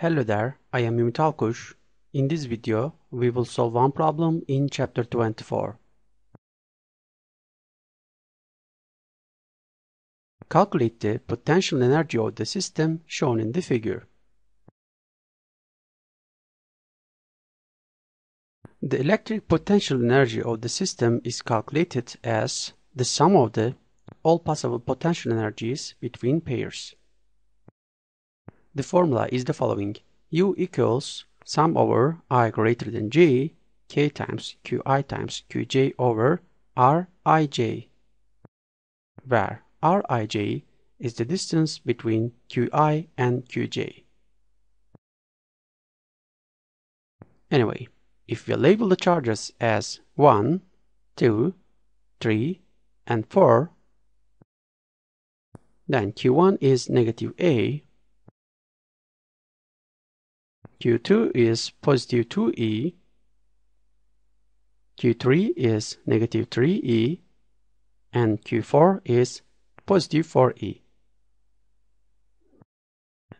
Hello there, I am Ümit Alkuş. In this video, we will solve one problem in chapter 24. Calculate the potential energy of the system shown in the figure. The electric potential energy of the system is calculated as the sum of the all possible potential energies between pairs. The formula is the following. U equals sum over I greater than J, K times Qi times Qj over Rij, where Rij is the distance between Qi and Qj. Anyway, if we label the charges as 1, 2, 3, and 4, then Q1 is negative A, Q2 is positive 2E, Q3 is negative 3E, and Q4 is positive 4E.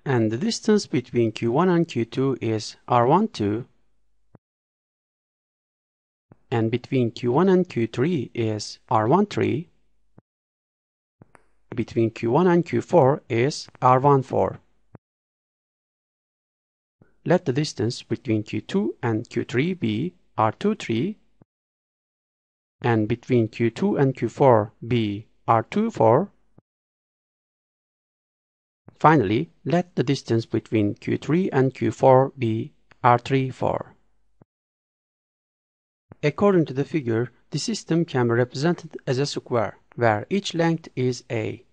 And the distance between Q1 and Q2 is R12, and between Q1 and Q3 is R13, between Q1 and Q4 is R14. Let the distance between Q2 and Q3 be R23 and between Q2 and Q4 be R24. Finally, let the distance between Q3 and Q4 be R34. According to the figure, the system can be represented as a square, where each length is a.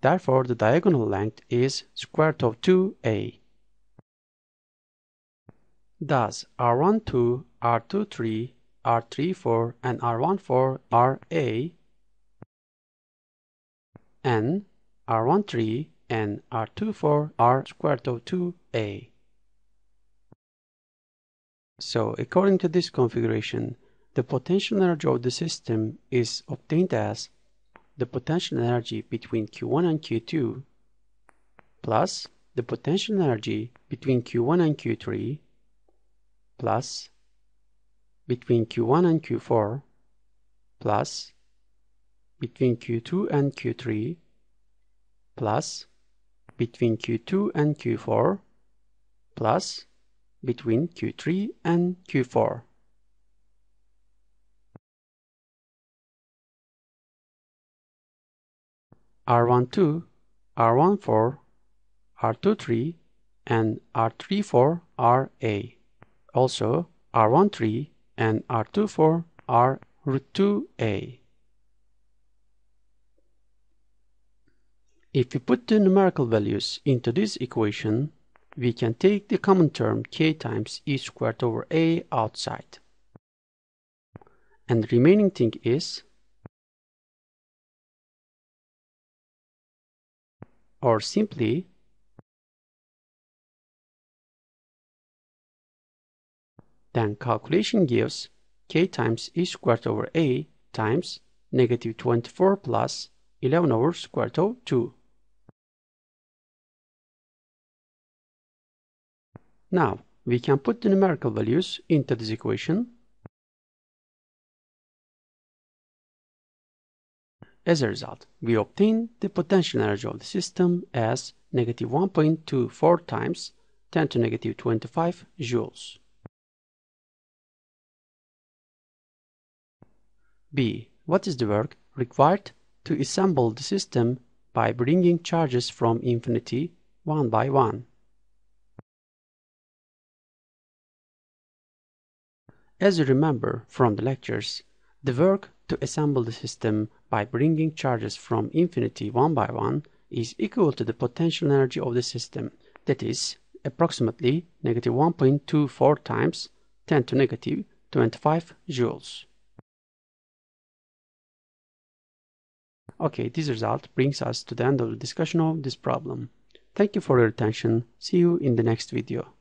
Therefore, the diagonal length is square root of 2a. Thus, R12, R23, R34, and R14 are A, and R13 and R24 are square root of 2A. So, according to this configuration, the potential energy of the system is obtained as the potential energy between Q1 and Q2 plus the potential energy between Q1 and Q3 plus between Q1 and Q4 plus between Q2 and Q3 plus between Q2 and Q4 plus between Q3 and Q4. R12, R14, R23, and R34 are A. Also, R13 and R24 are root 2A. If we put the numerical values into this equation, we can take the common term k times e squared over a outside. And the remaining thing is or simply then calculation gives k times e squared over a times negative 24 plus 11 over square root of 2. Now, we can put the numerical values into this equation. As a result, we obtain the potential energy of the system as negative 1.24 times 10 to negative 25 joules. B. What is the work required to assemble the system by bringing charges from infinity one by one? As you remember from the lectures, the work to assemble the system by bringing charges from infinity one by one is equal to the potential energy of the system, that is, approximately negative 1.24 times 10 to negative 25 joules. Okay, this result brings us to the end of the discussion of this problem. Thank you for your attention. See you in the next video.